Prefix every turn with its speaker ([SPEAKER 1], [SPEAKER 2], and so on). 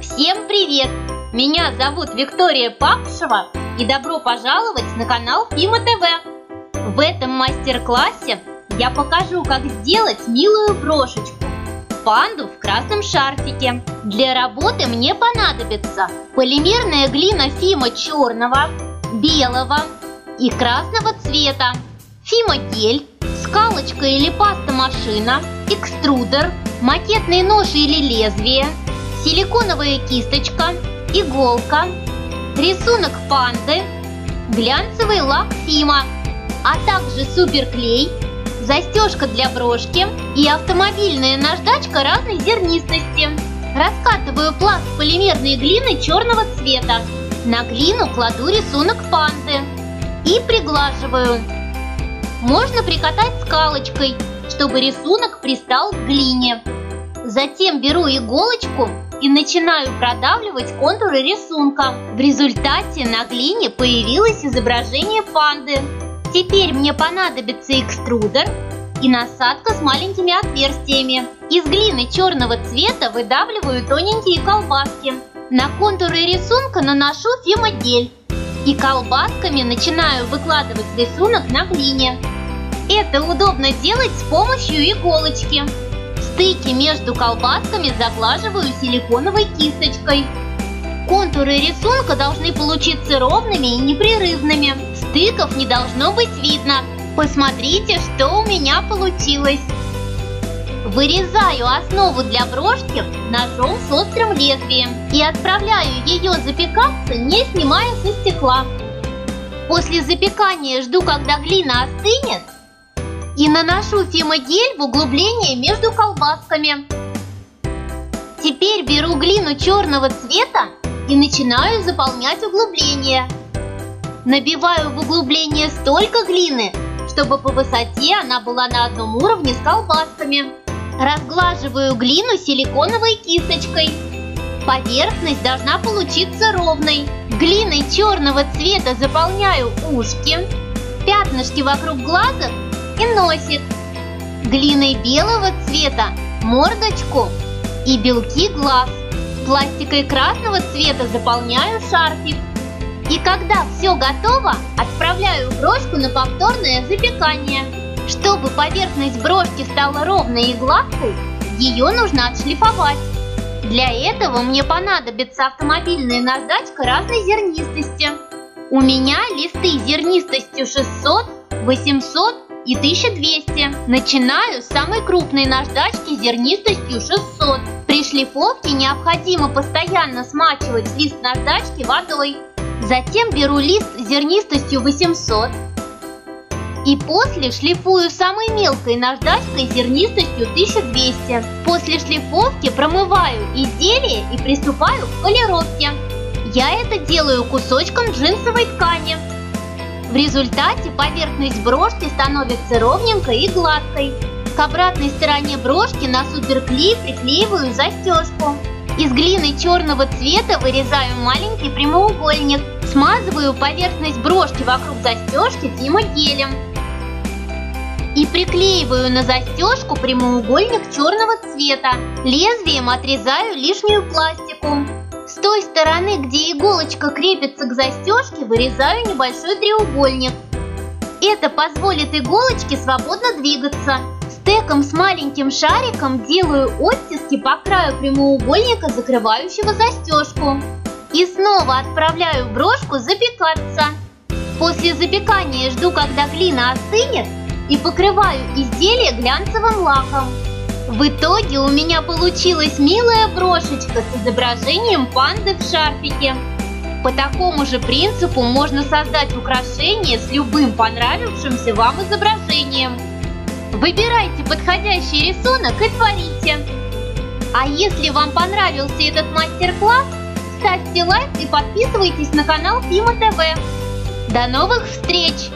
[SPEAKER 1] Всем привет! Меня зовут Виктория Папшева и добро пожаловать на канал Фима ТВ. В этом мастер-классе я покажу, как сделать милую брошечку панду в красном шарфике. Для работы мне понадобится полимерная глина Фима черного, белого и красного цвета, Фима гель, скалочка или паста машина, экструдер, макетный нож или лезвие, силиконовая кисточка, иголка, рисунок панды, глянцевый лак Фима, а также суперклей, застежка для брошки и автомобильная наждачка разной зернистости. Раскатываю пласт полимерной глины черного цвета. На глину кладу рисунок панды и приглаживаю. Можно прикатать скалочкой, чтобы рисунок пристал к глине. Затем беру иголочку и начинаю продавливать контуры рисунка. В результате на глине появилось изображение панды. Теперь мне понадобится экструдер и насадка с маленькими отверстиями. Из глины черного цвета выдавливаю тоненькие колбаски. На контуры рисунка наношу фемогель и колбасками начинаю выкладывать рисунок на глине. Это удобно делать с помощью иголочки. Стыки между колбасками заглаживаю силиконовой кисточкой. Контуры рисунка должны получиться ровными и непрерывными. Стыков не должно быть видно. Посмотрите, что у меня получилось. Вырезаю основу для брошки ножом с острым лезвием и отправляю ее запекаться, не снимая со стекла. После запекания жду, когда глина остынет и наношу фимогель в углубление между колбасками. Теперь беру глину черного цвета и начинаю заполнять углубление. Набиваю в углубление столько глины, чтобы по высоте она была на одном уровне с колбасками. Разглаживаю глину силиконовой кисточкой. Поверхность должна получиться ровной. Глиной черного цвета заполняю ушки, пятнышки вокруг глаза и носик. Глиной белого цвета мордочку и белки глаз. Пластикой красного цвета заполняю шарфик. И когда все готово, отправляю брошку на повторное запекание. Чтобы поверхность брошки стала ровной и гладкой, ее нужно отшлифовать. Для этого мне понадобится автомобильная наждачка разной зернистости. У меня листы зернистостью 600, 800 и 1200. Начинаю с самой крупной наждачки зернистостью 600. При шлифовке необходимо постоянно смачивать лист наждачки водой. Затем беру лист зернистостью 800 и после шлифую самой мелкой наждачкой зернистостью 1200. После шлифовки промываю изделие и приступаю к полировке. Я это делаю кусочком джинсовой ткани. В результате поверхность брошки становится ровненькой и гладкой. К обратной стороне брошки на суперклей приклеиваю застежку. Из глины черного цвета вырезаю маленький прямоугольник. Смазываю поверхность брошки вокруг застежки фимогелем. И приклеиваю на застежку прямоугольник черного цвета. Лезвием отрезаю лишнюю пластику. С той стороны, где иголочка крепится к застежке, вырезаю небольшой треугольник. Это позволит иголочке свободно двигаться. Стеком с маленьким шариком делаю оттиски по краю прямоугольника, закрывающего застежку. И снова отправляю брошку запекаться. После запекания жду, когда глина остынет и покрываю изделие глянцевым лаком. В итоге у меня получилась милая брошечка с изображением панды в шарфике. По такому же принципу можно создать украшение с любым понравившимся вам изображением. Выбирайте подходящий рисунок и творите. А если вам понравился этот мастер-класс, ставьте лайк и подписывайтесь на канал Фима ТВ. До новых встреч!